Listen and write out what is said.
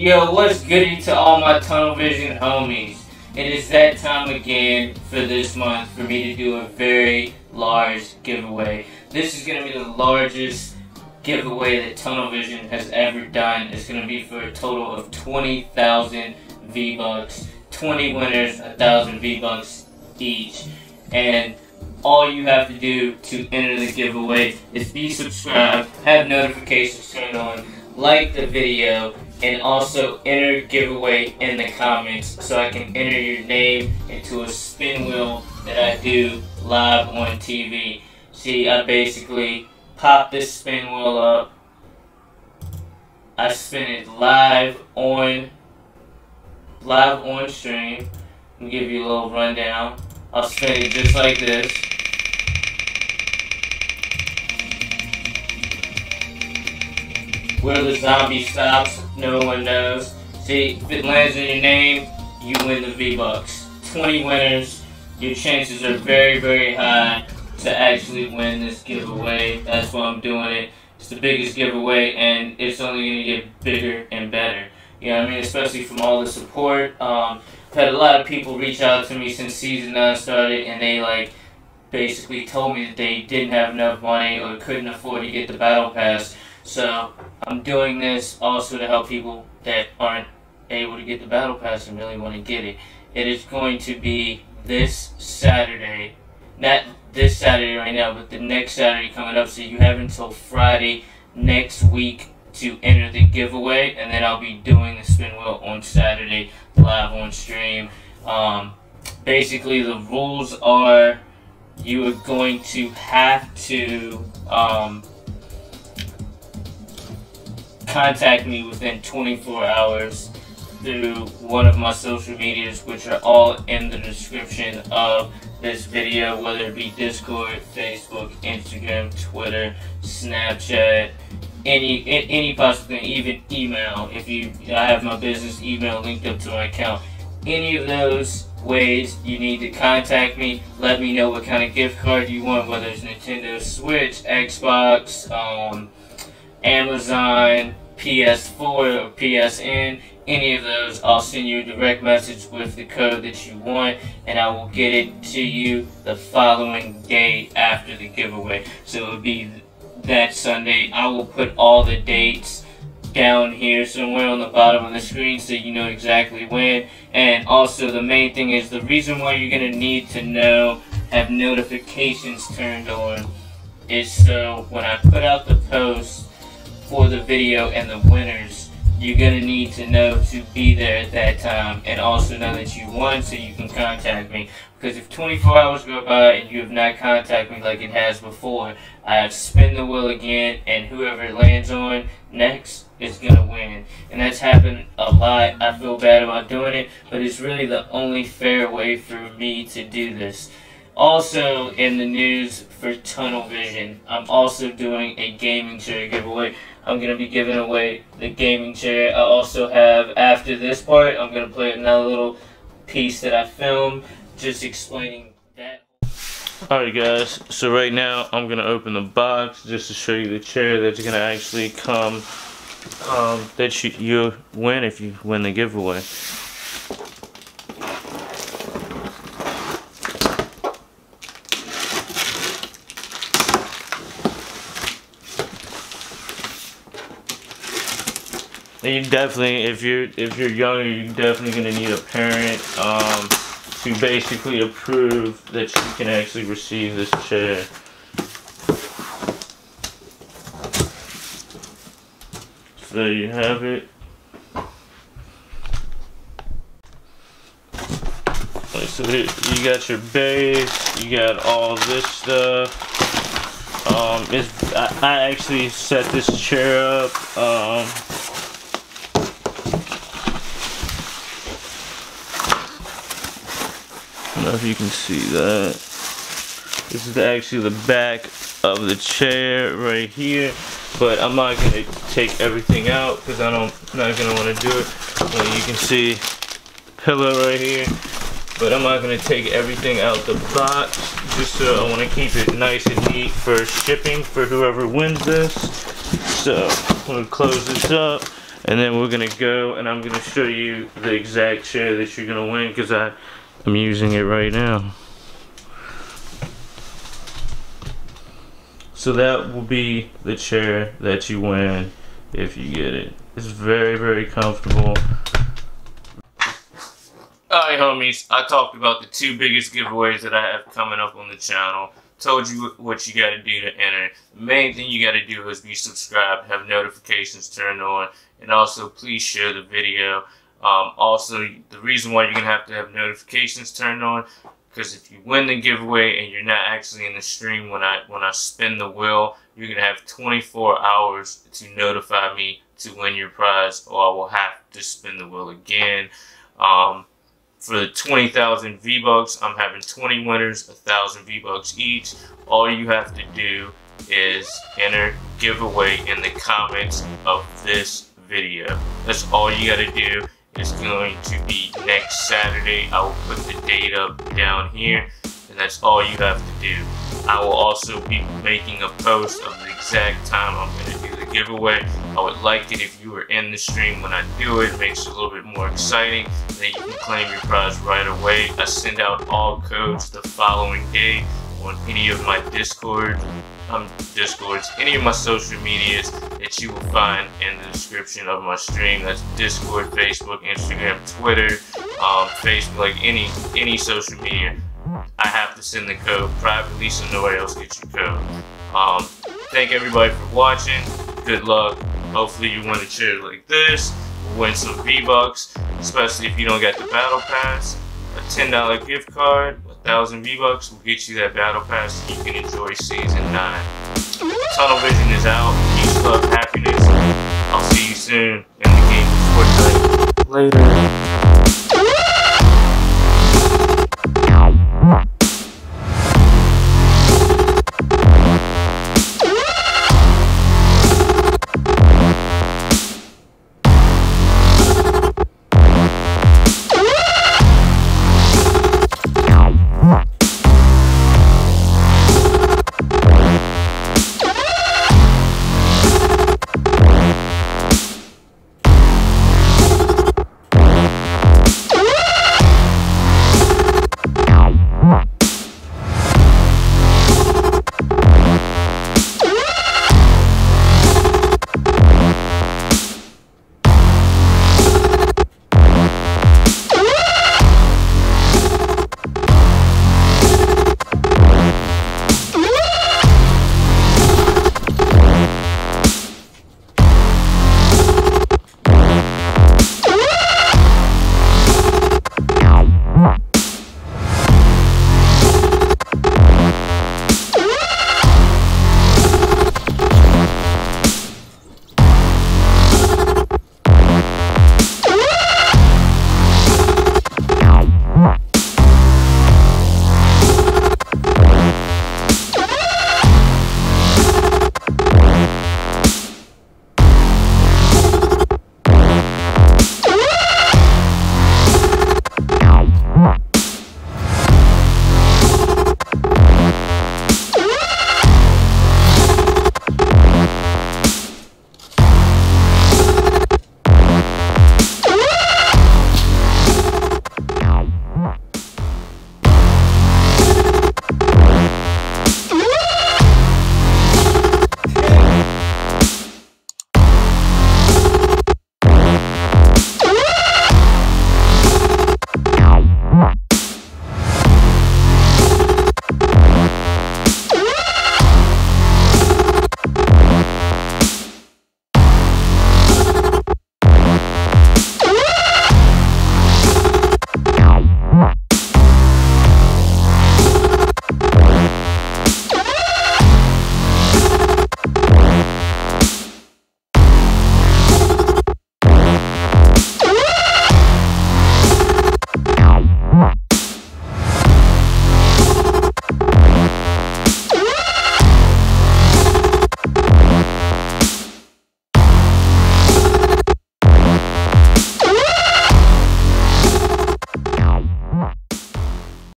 Yo, what's goody to all my tunnel vision homies? It is that time again for this month for me to do a very large giveaway. This is going to be the largest giveaway that Tunnel Vision has ever done. It's going to be for a total of 20,000 V-Bucks. 20 winners, 1,000 V-Bucks each. And all you have to do to enter the giveaway is be subscribed, have notifications turned on, like the video, and also enter giveaway in the comments so I can enter your name into a spin wheel that I do live on TV. See, I basically pop this spin wheel up. I spin it live on live on stream. Me give you a little rundown. I'll spin it just like this. Where the zombie stops, no one knows. See, if it lands in your name, you win the V-Bucks. 20 winners, your chances are very, very high to actually win this giveaway. That's why I'm doing it. It's the biggest giveaway, and it's only going to get bigger and better. You know what I mean? Especially from all the support. Um, I've had a lot of people reach out to me since season 9 started, and they, like, basically told me that they didn't have enough money or couldn't afford to get the Battle Pass. So I'm doing this also to help people that aren't able to get the Battle Pass and really want to get it. It is going to be this Saturday. Not this Saturday right now, but the next Saturday coming up. So you have until Friday next week to enter the giveaway. And then I'll be doing the spin wheel on Saturday live on stream. Um, basically, the rules are you are going to have to um, contact me within 24 hours through one of my social medias, which are all in the description of this video, whether it be Discord, Facebook, Instagram, Twitter, Snapchat, any any possible thing, even email. If you, I have my business email linked up to my account. Any of those ways you need to contact me. Let me know what kind of gift card you want, whether it's Nintendo Switch, Xbox, um, Amazon, PS4 or PSN, any of those, I'll send you a direct message with the code that you want, and I will get it to you the following day after the giveaway. So it'll be that Sunday. I will put all the dates down here somewhere on the bottom of the screen so you know exactly when. And also the main thing is the reason why you're going to need to know, have notifications turned on, is so when I put out the post, for the video and the winners, you're going to need to know to be there at that time and also know that you won so you can contact me. Because if 24 hours go by and you have not contacted me like it has before, I have to spin the wheel again and whoever it lands on next is going to win. And that's happened a lot. I feel bad about doing it, but it's really the only fair way for me to do this. Also in the news for Tunnel Vision, I'm also doing a gaming chair giveaway. I'm going to be giving away the gaming chair. I also have, after this part, I'm going to play another little piece that I filmed just explaining that. Alright guys, so right now I'm going to open the box just to show you the chair that's going to actually come um, that you, you win if you win the giveaway. You definitely, if you're if you're younger, you're definitely gonna need a parent um, to basically approve that you can actually receive this chair. So there you have it. So here, you got your base, you got all this stuff. Um, I, I actually set this chair up. Um, know if you can see that. This is actually the back of the chair right here. But I'm not going to take everything out because I don't, I'm not going to want to do it. You can see the pillow right here. But I'm not going to take everything out the box. Just so I want to keep it nice and neat for shipping for whoever wins this. So I'm going to close this up. And then we're gonna go and I'm gonna show you the exact chair that you're gonna win because I I'm using it right now. So that will be the chair that you win if you get it. It's very, very comfortable. Alright homies, I talked about the two biggest giveaways that I have coming up on the channel. Told you what you gotta do to enter. The main thing you gotta do is be subscribed, have notifications turned on, and also please share the video. Um, also, the reason why you're gonna have to have notifications turned on because if you win the giveaway and you're not actually in the stream when I when I spin the wheel, you're gonna have 24 hours to notify me to win your prize, or I will have to spin the wheel again. Um, for the 20,000 V-Bucks, I'm having 20 winners, 1,000 V-Bucks each. All you have to do is enter giveaway in the comments of this video. That's all you gotta do is going to be next Saturday. I will put the date up down here, and that's all you have to do. I will also be making a post of the exact time I'm going to do the giveaway. I would like it if you were in the stream when I do it. it makes it a little bit more exciting. Then you can claim your prize right away. I send out all codes the following day on any of my Discord, um, Discords, any of my social medias that you will find in the description of my stream. That's Discord, Facebook, Instagram, Twitter, um, Facebook, like any any social media. I have to send the code privately so nobody else gets your code. Um, thank everybody for watching. Good luck. Hopefully you win a chair like this. win some V-Bucks, especially if you don't get the Battle Pass. A $10 gift card, 1,000 V-Bucks will get you that Battle Pass so you can enjoy Season 9. Tunnel Vision is out. Peace, love, happiness. I'll see you soon in the game of Fortnite. Later.